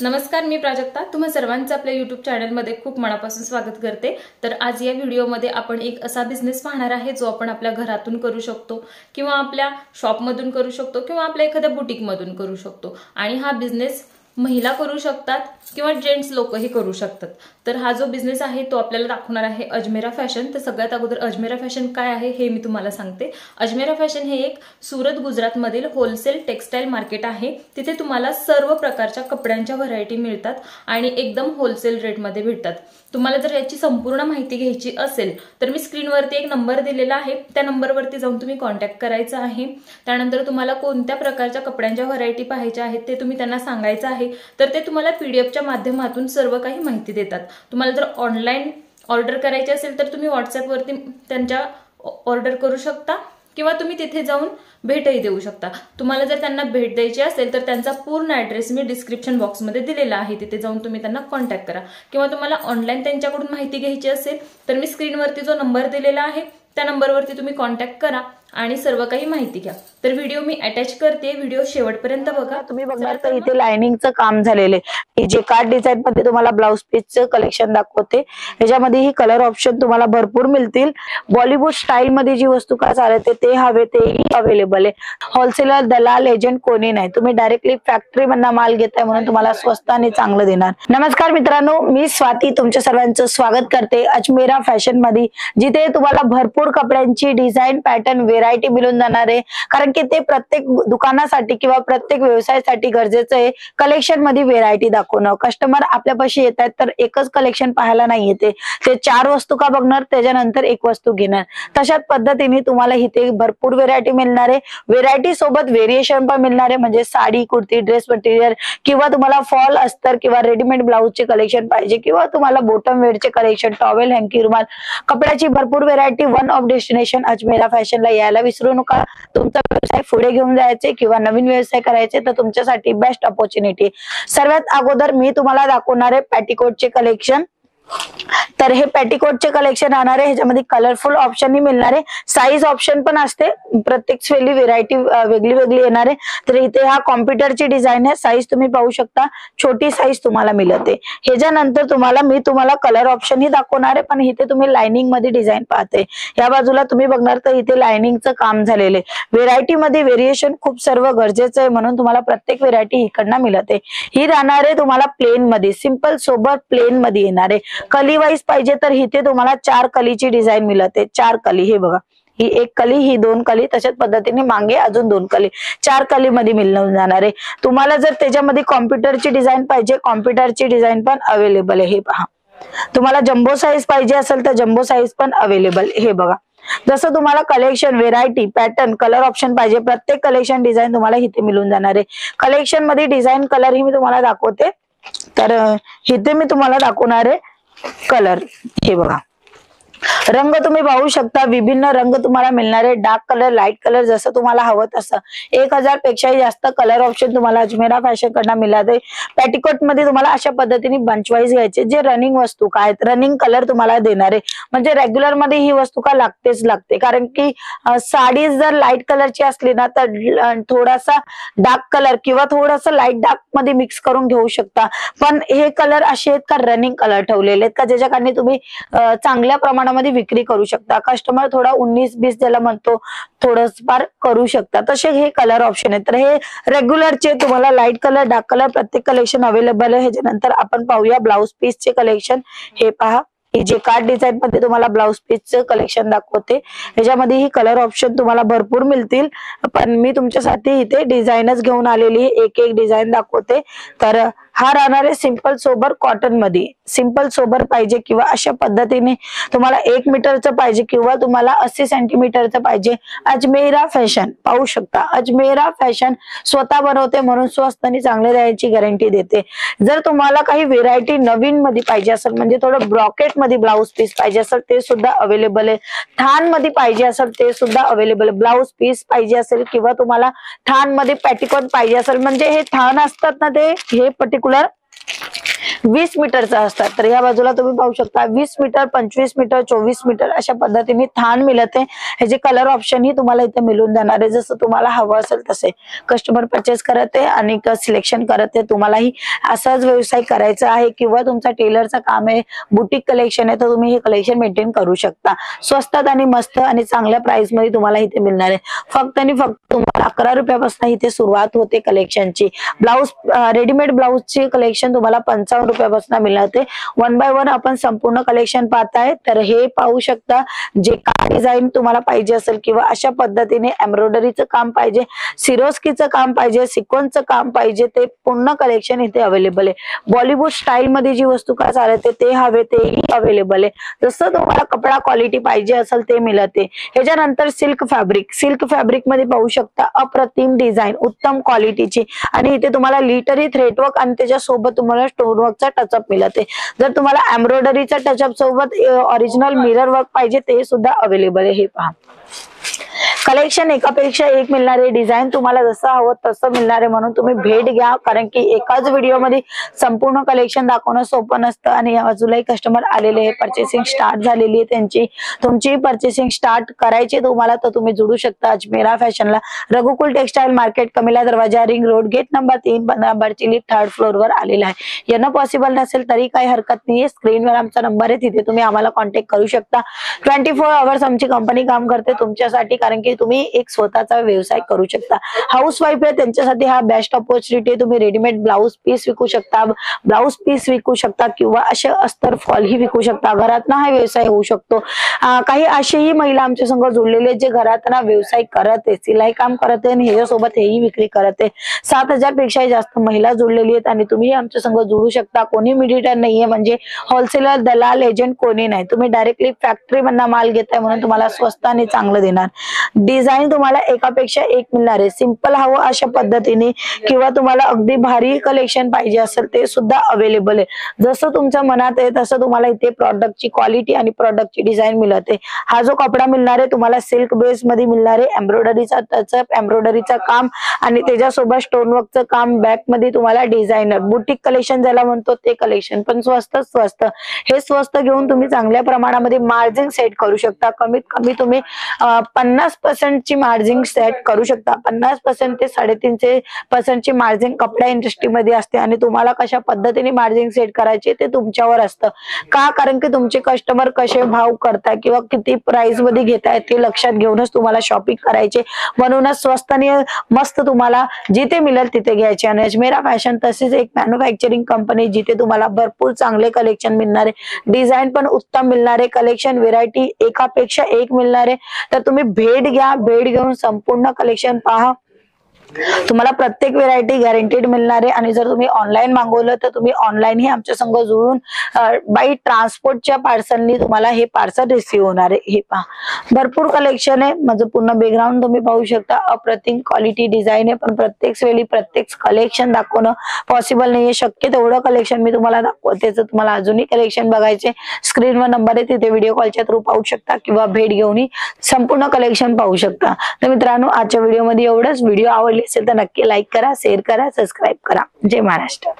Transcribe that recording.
नमस्कार मी प्राजक्ता. तुम्हा सर्वांचं आपल्या युट्यूब चॅनलमध्ये खूप मनापासून स्वागत करते. तर आज या व्हिडिओमध्ये आपण एक असा बिझनेस पाहणार आहे जो आपण आपल्या घरातून करू शकतो किंवा आपल्या शॉपमधून करू शकतो किंवा आपल्या एखाद्या बुटीकमधून करू शकतो. आणि हा बिझनेस महिला करू शकतात किंवा जेंट्स लोकही करू शकतात. तर हा जो बिझनेस आहे तो आपल्याला दाखवणार आहे अजमेरा फॅशन तर सगळ्यात अगोदर अजमेरा फॅशन काय आहे हे मी तुम्हाला सांगते. अजमेरा फॅशन हे एक सुरत गुजरातमधील होलसेल टेक्स्टाईल मार्केट आहे. तिथे तुम्हाला सर्व प्रकारच्या कपड्यांच्या व्हरायटी मिळतात आणि एकदम होलसेल रेटमध्ये भेटतात. तुम्हाला जर याची संपूर्ण माहिती घ्यायची असेल तर मी स्क्रीनवरती एक नंबर दिलेला आहे. त्या नंबरवरती जाऊन तुम्ही कॉन्टॅक्ट करायचा आहे. त्यानंतर तुम्हाला कोणत्या प्रकारच्या कपड्यांच्या व्हरायटी पाहायच्या आहेत ते तुम्ही त्यांना सांगायचं आहे. तर ते तुम्हाला पी डी एफच्या माध्यमातून सर्व काही माहिती देतात. तुम्हाला जर ऑनलाईन ऑर्डर करायची असेल तर तुम्ही व्हॉट्सॲपवरती त्यांच्या ऑर्डर करू शकता किंवा तुम्ही तिथे जाऊन भेटही देऊ शकता. तुम्हाला जर त्यांना भेट द्यायची असेल तर त्यांचा पूर्ण ॲड्रेस मी डिस्क्रिप्शन बॉक्समध्ये दिलेला आहे. तिथे जाऊन तुम्ही त्यांना कॉन्टॅक्ट करा. किंवा तुम्हाला ऑनलाईन त्यांच्याकडून माहिती घ्यायची असेल तर मी स्क्रीनवरती जो नंबर दिलेला आहे त्या नंबरवरती तुम्ही कॉन्टॅक्ट करा. आणि सर्व काही माहिती घ्या. तर व्हिडिओ मी अटॅच करते. व्हिडिओ शेवटपर्यंत बघा. तुम्ही बघणार तर इथे लाइनिंगचं काम झालेलं आहे. जे कार्ड डिझाईन मध्ये तुम्हाला ब्लाउज पीसचं कलेक्शन दाखवते. ह्याच्यामध्ये ही कलर ऑप्शन तुम्हाला भरपूर मिळतील. बॉलिवूड स्टाईल मध्ये जी वस्तू काय चालते ते हवे तेही अवेलेबल आहे. होलसेलर दलाल एजंट कोणी नाही. तुम्ही डायरेक्टली फॅक्टरी मधला माल घेताय म्हणून तुम्हाला स्वस्त आणि चांगलं देणार. नमस्कार मित्रांनो मी स्वाती. तुमच्या सर्वांचं स्वागत करते. अजमेरा फॅशनमध्ये जिथे तुम्हाला भरपूर कपड्यांची डिझाईन पॅटर्न व्हेरायटी मिळून जाणार आहे. कारण की ते प्रत्येक दुकानासाठी किंवा प्रत्येक व्यवसायासाठी गरजेचं आहे. कलेक्शनमध्ये व्हेरायटी दाखवणं. कस्टमर आपल्यापाशी येत आहेत तर एकच कलेक्शन पाहायला नाही येते ते चार वस्तू का बघणार? त्याच्यानंतर एक वस्तू घेणार. तशाच पद्धतीने तुम्हाला इथे भरपूर व्हेरायटी मिळणार आहे. व्हेरायटी सोबत व्हेरिएशन पण मिळणार आहे. म्हणजे साडी कुर्ती ड्रेस मटेरियल किंवा तुम्हाला फॉल अस्तर किंवा रेडीमेड ब्लाऊजचे कलेक्शन पाहिजे किंवा तुम्हाला बॉटम वेअरचे कलेक्शन टॉवेल हँकी रुमाल. कपड्याची भरपूर variety one of destination Ajmera फॅशनला यायला विसरू नका. तुमचा व्यवसाय पुढे घेऊन जायचे किंवा नवीन व्यवसाय करायचे तर तुमच्यासाठी बेस्ट ऑपॉर्च्युनिटी सर्वात अगोदर मी तुम्हाला दाखवणार आहे पॅटिकोटचे कलेक्शन तर हे पॅटिकोटचे कलेक्शन राहणार आहे. ह्याच्यामध्ये कलरफुल ऑप्शनही मिळणार आहे. साईज ऑप्शन पण असते. प्रत्येक वेळी व्हेरायटी वेगळी वेगळी येणार आहे. तर इथे हा कॉम्प्युटरची डिझाईन आहे. साईज तुम्ही पाहू शकता. छोटी साईज तुम्हाला मिळते. ह्याच्यानंतर तुम्हाला मी तुम्हाला कलर ऑप्शन ही दाखवणार आहे. पण इथे तुम्ही लाइनिंगमध्ये डिझाईन पाहते. या बाजूला तुम्ही बघणार तर इथे लाइनिंगचं काम झालेलं आहे. व्हेरायटी मध्ये व्हेरिएशन खूप सर्व गरजेचं आहे म्हणून तुम्हाला प्रत्येक व्हेरायटी इकडनं मिळते. ही राहणार आहे तुम्हाला प्लेन मध्ये. सिंपल सोबत प्लेन मध्ये येणार आहे. कली वाईज पाहिजे तर इथे तुम्हाला चार कलीची डिझाईन मिळते. चार कली हे बघा. ही एक कली ही दोन कली तशाच पद्धतीने मागे अजून दोन कली. चार कली मध्ये मिळून जाणार आहे. तुम्हाला जर त्याच्यामध्ये कॉम्प्युटरची डिझाईन पाहिजे कॉम्प्युटरची डिझाईन पण अवेलेबल आहे. हे पहा. तुम्हाला जम्बो साईज पाहिजे असेल तर जम्बो साईज पण अवेलेबल हे बघा. जसं तुम्हाला collection variety pattern colour option पाहिजे प्रत्येक कलेक्शन डिझाईन तुम्हाला इथे मिळून जाणार आहे. कलेक्शनमध्ये डिझाईन कलर ही मी तुम्हाला दाखवते. तर इथे मी तुम्हाला दाखवणार आहे कलर. हे बघा. रंग तुम्ही पाहू शकता विभिन्न रंग तुम्हाला मिळणार. आहे डार्क कलर लाइट कलर जसं तुम्हाला हवं तसं. एक हजार पेक्षाही जास्त कलर ऑप्शन तुम्हाला अजमेरा फॅशन कडनं मिळत आहे पॅटिकोटमध्ये तुम्हाला अशा पद्धतीने बंचवाईज घ्यायचे जे रनिंग वस्तू काय रनिंग कलर तुम्हाला देणार. आहे म्हणजे रेग्युलरमध्ये ही वस्तू का लागतेच लागते. कारण की साडी जर लाइट कलरची असली ना तर थोडासा डार्क कलर किंवा थोडासा लाइट डार्कमध्ये मिक्स करून घेऊ शकता. पण हे कलर असे आहेत का रनिंग कलर ठेवलेले आहेत का ज्याच्या तुम्ही चांगल्या प्रमाणात प्रमाणामध्ये विक्री करू शकता. कस्टमर थोडा उन्नीस बीस ज्याला म्हणतो थोडंफार करू शकता. तसे हे कलर ऑप्शन आहेत. तर हे रेग्युलरचे तुम्हाला लाइट कलर डार्क कलर प्रत्येक कलेक्शन अवेलेबल आहे. ह्याच्यानंतर आपण पाहूया ब्लाऊज पीसचे कलेक्शन हे पहा. जे कार्ड डिझाईन मध्ये तुम्हाला ब्लाऊज पीसचं कलेक्शन दाखवते. ह्याच्यामध्ये ही कलर ऑप्शन तुम्हाला भरपूर मिळतील. पण मी तुमच्यासाठी इथे डिझाईनच घेऊन आलेली एक एक डिझाईन दाखवते. तर हा राहणार आहे सिंपल सोबर कॉटनमध्ये सिंपल सोबर पाहिजे किंवा अशा पद्धतीने तुम्हाला एक मीटरचं पाहिजे किंवा तुम्हाला अस्सी सेंटीमीटरचं पाहिजे. अजमेरा फॅशन. पाहू शकता. अजमेरा फॅशन स्वतः बनवते म्हणून स्वस्त आणि चांगले राहायची गॅरंटी देते. जर तुम्हाला काही व्हेरायटी नवीन मध्ये पाहिजे असेल म्हणजे थोडं ब्रॉकेटमध्ये ब्लाऊज पीस पाहिजे असेल ते सुद्धा अवेलेबल आहे. थानमध्ये पाहिजे असेल ते सुद्धा अवेलेबल ब्लाऊज पीस पाहिजे असेल किंवा तुम्हाला थानमध्ये पॅटिकॉन पाहिजे असेल म्हणजे हे थान असतात ना ते हे 过来。वीस मीटरचा असतात. तर या बाजूला तुम्ही पाहू शकता वीस मीटर पंचवीस मीटर चोवीस मीटर अशा पद्धतीने थान मिळते. ह्याचे कलर ऑप्शन ही तुम्हाला इथे मिळून जाणार आहे. जसं तुम्हाला हवं असेल तसे. कस्टमर परचेस करत आहे आणि सिलेक्शन करत. आहे तुम्हालाही असाच व्यवसाय करायचा आहे किंवा तुमचा टेलरचं काम आहे बुटीक कलेक्शन आहे तर तुम्ही हे कलेक्शन मेंटेन करू शकता. स्वस्तात आणि मस्त आणि चांगल्या प्राइसमध्ये तुम्हाला इथे मिळणार आहे. फक्त आणि फक्त तुम्हाला अकरा रुपयापासून इथे सुरुवात होते कलेक्शनची ब्लाऊज रेडीमेड ब्लाऊजचे कलेक्शन तुम्हाला पंचावन्न रुपयापासून मिळणार ते. वन बाय वन आपण संपूर्ण कलेक्शन पाहताय तर हे पाहू शकता जे काय डिझाईन तुम्हाला पाहिजे असेल किंवा अशा पद्धतीने एम्ब्रॉयडरीचं काम पाहिजे सिरोस्कीचं काम पाहिजे सिक्वन्सचं काम पाहिजे ते पूर्ण कलेक्शन इथे अवेलेबल आहे. बॉलिवूड स्टाईल मध्ये जी वस्तू काय चालते ते हवे तेही अवेलेबल आहे. जसं तुम्हाला कपडा क्वालिटी पाहिजे असेल ते मिळते. ह्याच्यानंतर सिल्क फॅब्रिक सिल्क फॅब्रिकमध्ये पाहू शकता अप्रतिम डिझाईन उत्तम क्वालिटीची आणि इथे तुम्हाला लिटरी थ्रेटवर्क आणि त्याच्यासोबत तुम्हाला चा टचअप मिळते जर तुम्हाला एम्ब्रॉयडरीचा टचअप सोबत ओरिजिनल मिरर वर्क पाहिजे ते सुद्धा अवेलेबल आहे. हे पहा. कलेक्शन एकापेक्षा एक मिळणारे डिझाईन तुम्हाला जसं हवं तसं मिळणार आहे म्हणून तुम्ही भेट घ्या. कारण की एकाच व्हिडिओमध्ये संपूर्ण कलेक्शन दाखवणं सोपं नसतं आणि या बाजूलाही कस्टमर आलेले आहे पर्चेसिंग स्टार्ट झालेली आहे त्यांची. तुमची पर्चेसिंग स्टार्ट करायची तुम्हाला तर तुम्ही जुडू शकता Ajmera फॅशनला Raghukul textile market Kamela Darwaja ring road gate number तीन पंधरा बडचिली थर्ड फ्लोर वर आलेला आहे. यांना पॉसिबल नसेल तरी काही हरकत नाहीये. स्क्रीनवर आमचा नंबर आहे. तिथे तुम्ही आम्हाला कॉन्टॅक्ट करू शकता. ट्वेंटी फोर आवर्स आमची कंपनी काम करते तुमच्यासाठी. कारण की तुम्ही एक स्वतःचा व्यवसाय करू शकता. हाऊस वाईफ आहे त्यांच्यासाठी हा बेस्ट ऑपॉर्च्युनिटी आहे. तुम्ही रेडीमेड ब्लाऊज पीस विकू शकता ब्लाऊज पीस विकू शकता किंवा असे अस्तर फॉल ही विकू शकता. घरात हा व्यवसाय होऊ शकतो. काही असेही महिला आमच्या संघ जोडलेले आहेत जे घरात ना व्यवसाय करत आहे सिलाई काम करत आहे आणि ह्याच्यासोबत हेही विक्री करत आहे सात हजारपेक्षा जास्त महिला जोडलेली आहेत आणि तुम्ही आमच्या संघ जोडू शकता. कोणी मिडिटर नाहीये म्हणजे होलसेलर दलाल एजंट कोणी नाही. तुम्ही डायरेक्टली फॅक्टरी मधला माल घेताय म्हणून तुम्हाला स्वस्त आणि चांगलं देणार. डिझाईन तुम्हाला एकापेक्षा एक मिळणार आहे. सिंपल हवं अशा पद्धतीने किंवा तुम्हाला अगदी भारी कलेक्शन पाहिजे असेल ते सुद्धा अवेलेबल आहे. जसं तुमच्या मनात आहे तसं तुम्हाला इथे प्रॉडक्टची क्वालिटी आणि प्रॉडक्टची डिझाईन मिळते. हा जो कपडा मिळणार आहे तुम्हाला सिल्क बेस मध्ये मिळणार आहे. एम्ब्रॉयडरीचा टचअप एम्ब्रॉयडरीचा काम आणि त्याच्यासोबत स्टोनवर्कचं काम बॅकमध्ये तुम्हाला डिझायनर बुटीक कलेक्शन ज्याला म्हणतो ते कलेक्शन पण स्वस्त स्वस्त. हे स्वस्त घेऊन तुम्ही चांगल्या प्रमाणामध्ये मार्जिन सेट करू शकता. कमीत कमी तुम्ही पन्नास पर्सेंटची मार्जिन सेट करू शकता. पन्नास पर्सेंट ते साडेतीनशे पर्सेंटची मार्जिन कपडा इंडस्ट्रीमध्ये असते आणि तुम्हाला कशा पद्धतीने मार्जिन सेट करायचे ते तुमच्यावर असतं. का? कारण की तुमचे कस्टमर कसे भाव करताय किंवा किती प्राइसमध्ये घेताय ते लक्षात घेऊनच तुम्हाला शॉपिंग करायचे. म्हणूनच स्वस्त आणि मस्त तुम्हाला जिथे मिळेल तिथे घ्यायचे. आणि अजमेरा फॅशन तसेच एक मॅन्युफॅक्चरिंग कंपनी जिथे तुम्हाला भरपूर चांगले कलेक्शन मिळणार डिझाईन पण उत्तम मिळणार कलेक्शन व्हेरायटी एकापेक्षा एक मिळणार. तर तुम्ही भेट घ्या. भेट घेऊन संपूर्ण कलेक्शन पहा. तुम्हाला प्रत्येक व्हेरायटी गॅरंटीड मिळणार आहे आणि जर तुम्ही ऑनलाईन मागवलं तर तुम्ही ऑनलाईन ही आमच्या संघ जुळून बाई ट्रान्सपोर्टच्या पार्सलनी तुम्हाला हे पार्सल रिसिव्ह होणार आहे. हे पहा. भरपूर कलेक्शन आहे. माझं पूर्ण बॅकग्राऊंड तुम्ही पाहू शकता. अप्रतिम क्वालिटी डिझाईन आहे. पण प्रत्येक वेळी प्रत्येक कलेक्शन दाखवणं पॉसिबल नाहीये. शक्य तेवढं कलेक्शन मी तुम्हाला दाखवते. जर तुम्हाला अजूनही कलेक्शन बघायचे स्क्रीनवर नंबर आहे तिथे व्हिडिओ कॉलच्या थ्रू पाहू शकता किंवा भेट घेऊनही संपूर्ण कलेक्शन पाहू शकता. तर मित्रांनो आजच्या व्हिडिओमध्ये एवढंच. व्हिडिओ आवडले आवडली असेल तर नक्की लाईक करा शेअर करा सबस्क्राईब करा. जय महाराष्ट्र.